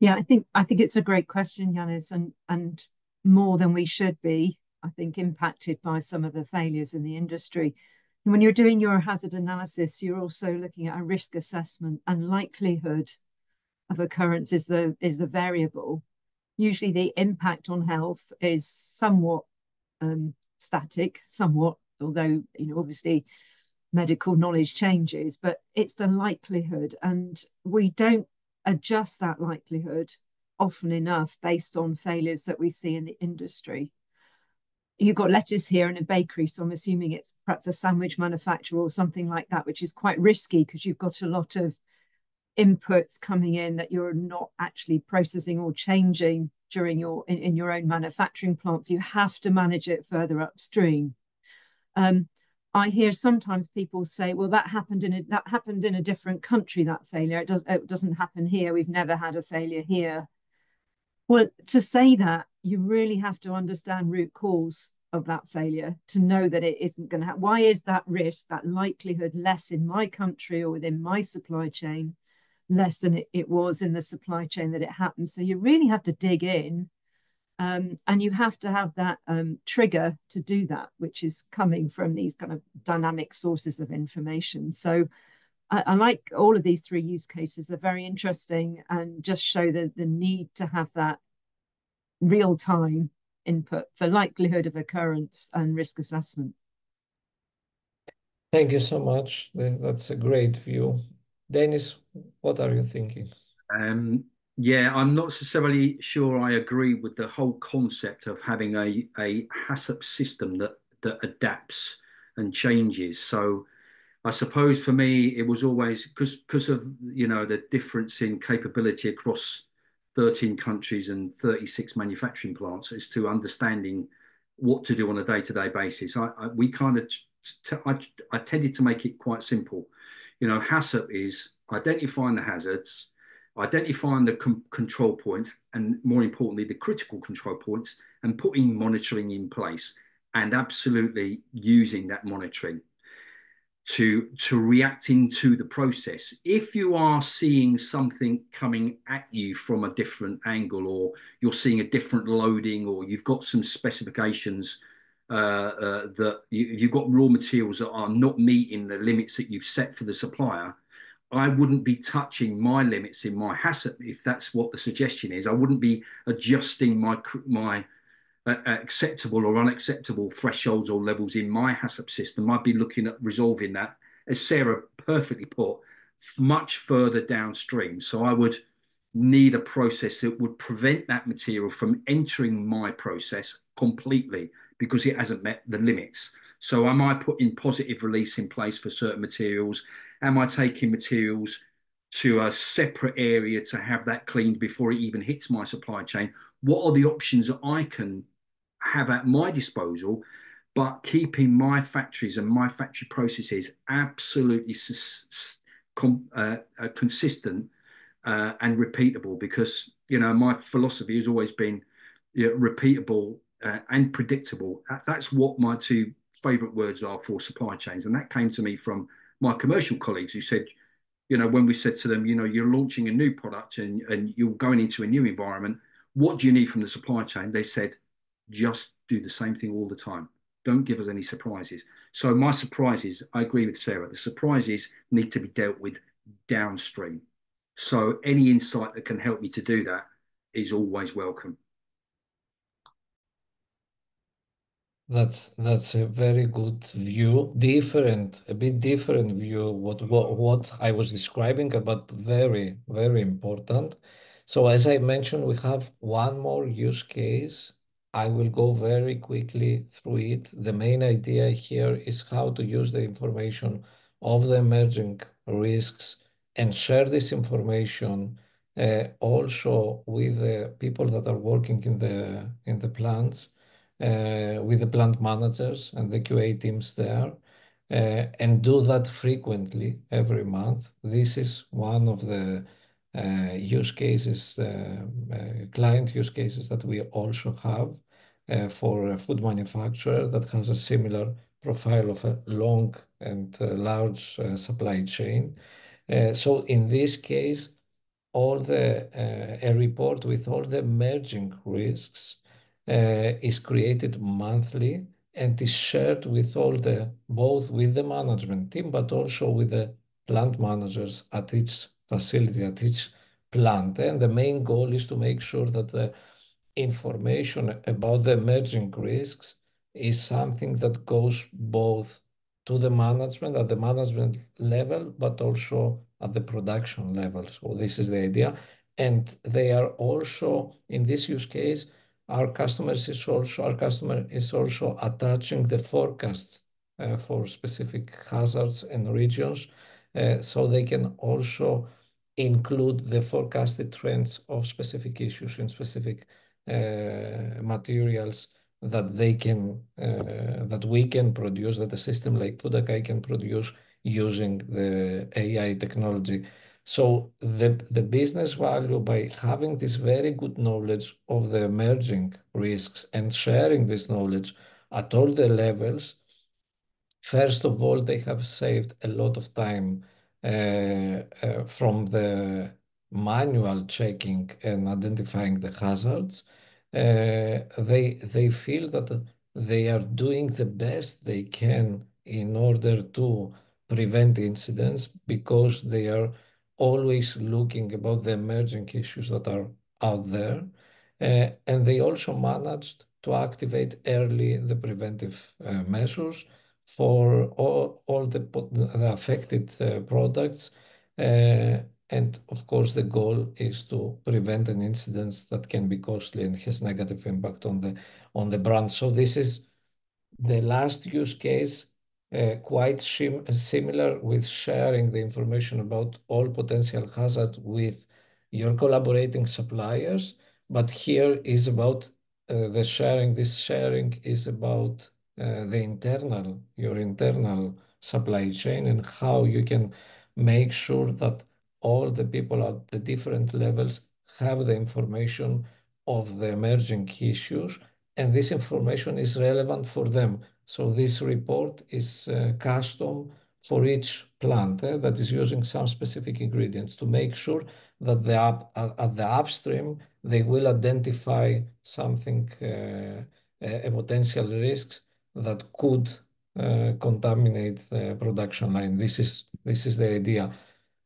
Yeah, I think I think it's a great question, Giannis, and more than we should be, I think, impacted by some of the failures in the industry. When you're doing your hazard analysis, you're also looking at a risk assessment, and likelihood of occurrence is the is the variable. Usually, the impact on health is somewhat um, static, somewhat, although you know obviously medical knowledge changes, but it's the likelihood. And we don't adjust that likelihood often enough based on failures that we see in the industry. You've got lettuce here in a bakery, so I'm assuming it's perhaps a sandwich manufacturer or something like that, which is quite risky because you've got a lot of inputs coming in that you're not actually processing or changing during your in in your own manufacturing plants. You have to manage it further upstream. Um, I hear sometimes people say, "Well, that happened in a that happened in a different country, that failure. it, does, It doesn't happen here. We've never had a failure here." Well, to say that, you really have to understand root cause of that failure to know that it isn't going to happen. Why is that risk, that likelihood less in my country or within my supply chain, less than it it was in the supply chain that it happened? So you really have to dig in, um, and you have to have that um, trigger to do that, which is coming from these kind of dynamic sources of information. I like all of these three use cases. They're very interesting and just show the the need to have that real-time input for likelihood of occurrence and risk assessment. Thank you so much. That's a great view. Denis, what are you thinking? Um, yeah, I'm not necessarily sure I agree with the whole concept of having a a HACCP system that that adapts and changes. I suppose for me, it was always because because of you know the difference in capability across 13 countries and 36 manufacturing plants as to understanding what to do on a day-to-day basis. I we kind of i I tended to make it quite simple. You know, HACCP is identifying the hazards, identifying the control points, and more importantly, the critical control points, and putting monitoring in place and absolutely using that monitoring to to react into the process. If you are seeing something coming at you from a different angle, or you're seeing a different loading, or you've got some specifications uh, uh, that you've got raw materials that are not meeting the limits that you've set for the supplier, I wouldn't be touching my limits in my HACCP if that's what the suggestion is. I wouldn't be adjusting my my acceptable or unacceptable thresholds or levels in my HACCP system. I'd be looking at resolving that, as Sara perfectly put, much further downstream. So I would need a process that would prevent that material from entering my process completely because it hasn't met the limits. So am I putting positive release in place for certain materials? Am I taking materials to a separate area to have that cleaned before it even hits my supply chain? What are the options that I can have at my disposal, but keeping my factories and my factory processes absolutely consistent uh, and repeatable because you know my philosophy has always been you know, repeatable uh, and predictable. That's what my two favorite words are for supply chains, and that came to me from my commercial colleagues who said, you know, when we said to them, you know, you're launching a new product and and you're going into a new environment, what do you need from the supply chain? They said, just do the same thing all the time. Don't give us any surprises. So my surprises, I agree with Sara. The surprises need to be dealt with downstream. So any insight that can help me to do that is always welcome. That's that's a very good view. Different, a bit different view what what what I was describing, but very very important. So as I mentioned, we have one more use case. I will go very quickly through it. The main idea here is how to use the information of the emerging risks and share this information uh, also with the people that are working in the in the plants, uh, with the plant managers and the QA teams there, uh, and do that frequently every month. This is one of the uh, use cases, uh, uh, client use cases that we also have Uh, for a food manufacturer that has a similar profile of a long and uh, large uh, supply chain. So in this case, all the a report with all the emerging risks is created monthly and is shared with all the both with the management team, but also with the plant managers at each facility, at each plant. And the main goal is to make sure that the information about the emerging risks is something that goes both to the management at the management level, but also at the production level. So this is the idea. And they are also, in this use case, our customers is also, our customer is also attaching the forecasts uh, for specific hazards and regions. Uh, so they can also include the forecasted trends of specific issues in specific materials that they can uh, that we can produce that a system like FOODAKAI can produce using the AI technology. So the the business value by having this very good knowledge of the emerging risks and sharing this knowledge at all the levels, first of all, they have saved a lot of time uh, uh, from the manual checking and identifying the hazards, uh, they they feel that they are doing the best they can in order to prevent incidents because they are always looking about the emerging issues that are out there. Uh, and they also managed to activate early the preventive uh, measures for all, all the, the affected uh, products. And of course, the goal is to prevent an incident that can be costly and has negative impact on the on the brand. So this is the last use case, uh, quite similar with sharing the information about all potential hazard with your collaborating suppliers. But here is about uh, the sharing. This sharing is about uh, the internal, your internal supply chain and how you can make sure that all the people at the different levels have the information of the emerging issues, and this information is relevant for them. So this report is uh, custom for each plant uh, that is using some specific ingredients to make sure that the up, at the upstream they will identify something, uh, a potential risks that could uh, contaminate the production line. This is this is the idea.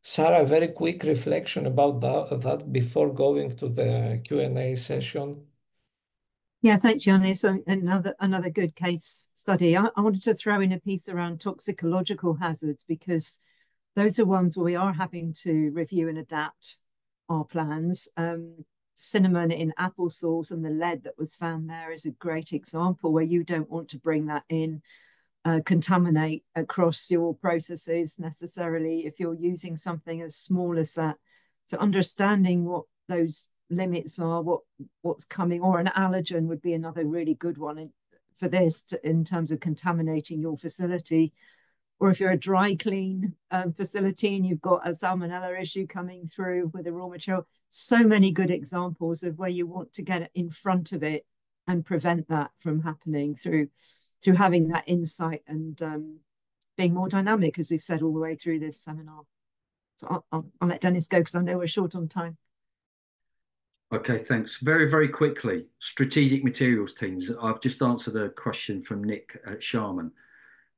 Sara, very quick reflection about that, before going to the Q&A session. Yeah, thanks, Giannis. Another another good case study. I, I, wanted to throw in a piece around toxicological hazards because those are ones where we are having to review and adapt our plans. Um, cinnamon in applesauce and the lead that was found there is a great example where you don't want to bring that in, uh, contaminate across your processes necessarily if you're using something as small as that. So understanding what those limits are, what what's coming, or an allergen would be another really good one for this to, in terms of contaminating your facility or if you're a dry clean um, facility and you've got a salmonella issue coming through with a raw material. So many good examples of where you want to get in front of it and prevent that from happening through through having that insight and um, being more dynamic, as we've said all the way through this seminar. So I'll, I'll, I'll let Denis go because I know we're short on time. Okay, thanks. Very, very quickly, strategic materials teams. I've just answered a question from Nick at Sharman.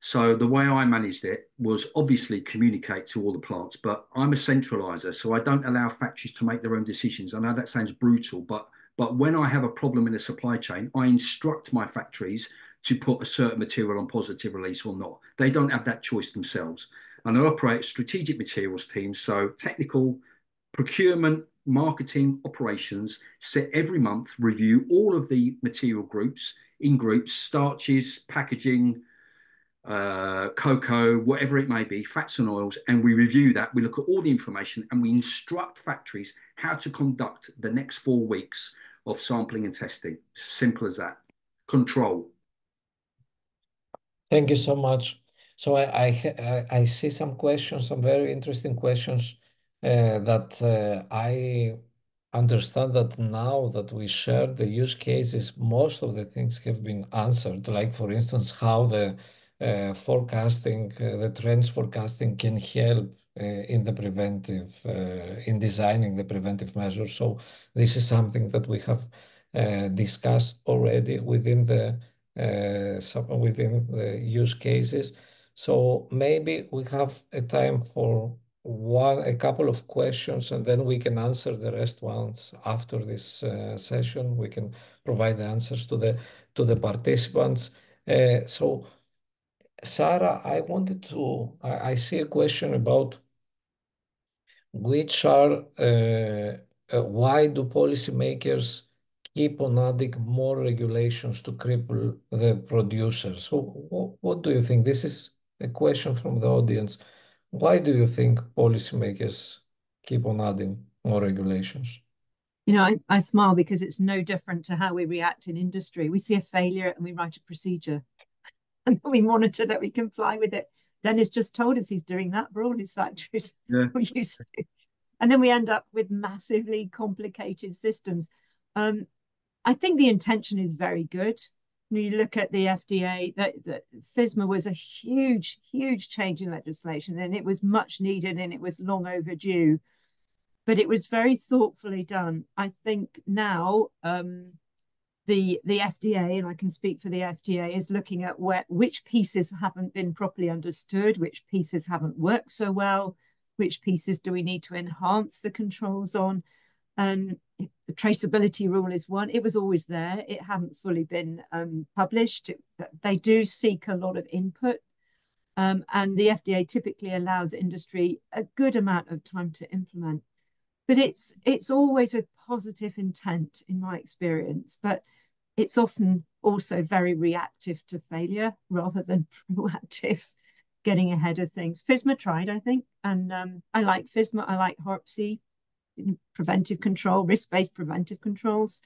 So the way I managed it was obviously communicate to all the plants, but I'm a centralizer, so I don't allow factories to make their own decisions. I know that sounds brutal, but but when I have a problem in the supply chain, I instruct my factories to put a certain material on positive release or not. They don't have that choice themselves. And I operate strategic materials teams, so technical, procurement, marketing, operations, set every month, review all of the material groups in groups, starches, packaging, uh, cocoa, whatever it may be, fats and oils, and we review that. We look at all the information and we instruct factories how to conduct the next four weeks of sampling and testing. Simple as that. Control. Thank you so much. So I I I see some questions, some very interesting questions uh, that uh, I understand that now that we shared the use cases, most of the things have been answered. Like for instance, how the uh, forecasting, uh, the trends forecasting can help uh, in the preventive, uh, in designing the preventive measures. So this is something that we have discussed already within the within the use cases. So maybe we have a time for one, a couple of questions, and then we can answer the rest ones after this uh, session. We can provide the answers to the to the participants. Uh, so, Sara, I wanted to. I, I, see a question about which are uh, uh why do policymakers keep on adding more regulations to cripple the producers. So what, what do you think? This is a question from the audience. Why do you think policymakers keep on adding more regulations? You know, I, I smile because it's no different to how we react in industry. We see a failure and we write a procedure and then we monitor that we comply with it. Denis just told us he's doing that for all his factories. Yeah. we used to. And then we end up with massively complicated systems. Um, I think the intention is very good. When you look at the FDA, that, that FSMA was a huge, huge change in legislation, and it was much needed and it was long overdue. But it was very thoughtfully done. I think now um, the the FDA, and I can speak for the FDA, is looking at where which pieces haven't been properly understood, which pieces haven't worked so well, which pieces do we need to enhance the controls on, and the traceability rule is one. It was always there. It hadn't fully been um, published. They do seek a lot of input. Um, and the FDA typically allows industry a good amount of time to implement. But it's it's always with positive intent in my experience, but it's often also very reactive to failure rather than proactive, getting ahead of things. FSMA tried, I think, and um, I like FSMA, I like HARPC preventive control, risk-based preventive controls.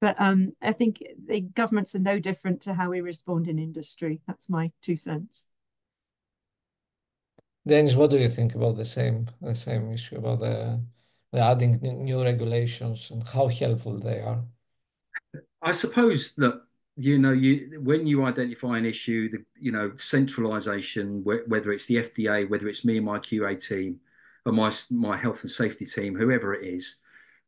But um, I think the governments are no different to how we respond in industry. That's my two cents. Denis, what do you think about the same the same issue about the, the adding new regulations and how helpful they are? I suppose that you know you when you identify an issue, the you know centralization, whether it's the FDA, whether it's me and my QA team, or my my health and safety team, whoever it is,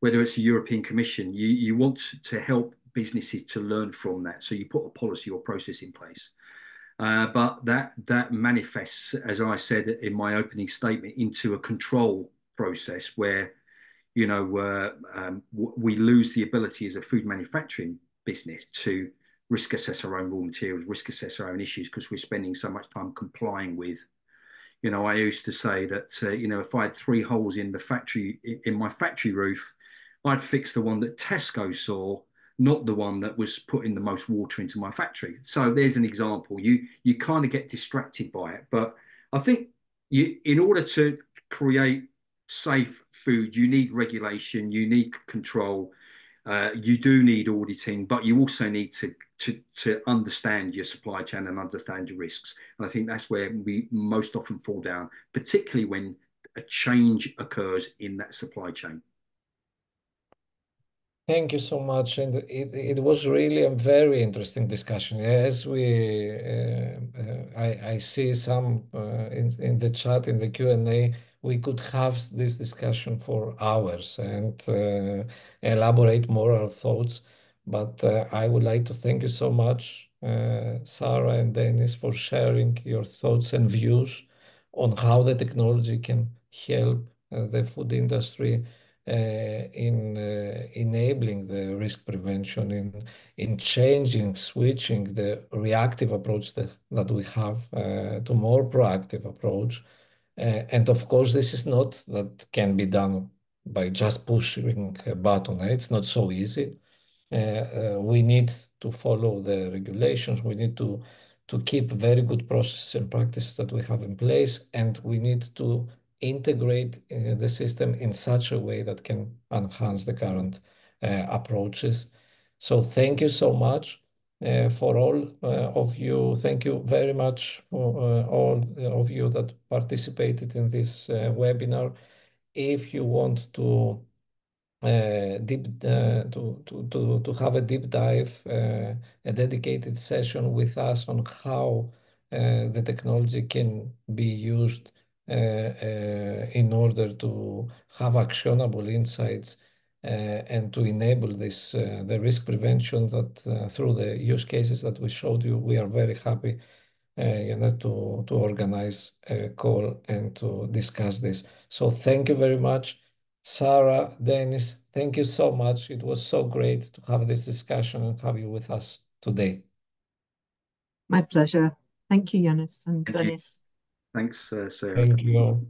whether it's a European Commission, you you want to help businesses to learn from that. So you put a policy or process in place. Uh, but that that manifests, as I said in my opening statement, into a control process where, you know, uh, um, we lose the ability as a food manufacturing business to risk assess our own raw materials, risk assess our own issues because we're spending so much time complying with you know, I used to say that, uh, you know, if I had three holes in the factory, in my factory roof, I'd fix the one that Tesco saw, not the one that was putting the most water into my factory. So there's an example. You you kind of get distracted by it, but I think you, in order to create safe food, you need regulation, you need control, uh, you do need auditing, but you also need to to, to understand your supply chain and understand your risks. And I think that's where we most often fall down, particularly when a change occurs in that supply chain. Thank you so much. And it, it was really a very interesting discussion. As we, uh, uh, I, I see some uh, in, in the chat, in the Q&A, we could have this discussion for hours and uh, elaborate more our thoughts. But uh, I would like to thank you so much, uh, Sara and Denis, for sharing your thoughts and views on how the technology can help the food industry uh, in uh, enabling the risk prevention, in in changing, switching the reactive approach that, we have uh, to more proactive approach. and of course, this is not that can be done by just pushing a button. It's not so easy. We need to follow the regulations. We need to to keep very good processes and practices that we have in place, and we need to integrate uh, the system in such a way that can enhance the current uh, approaches. So thank you so much uh, for all of you. Thank you very much for all of you that participated in this webinar. If you want to Uh, deep uh, to to to to have a deep dive, uh, a dedicated session with us on how the technology can be used uh, uh, in order to have actionable insights uh, and to enable this the risk prevention that through the use cases that we showed you, we are very happy you know, to, to organize a call and to discuss this. So thank you very much. Sara, Denis, thank you so much. It was so great to have this discussion and have you with us today. My pleasure. Thank you, Giannis and Denis. Thanks, uh, Sara. Thank you.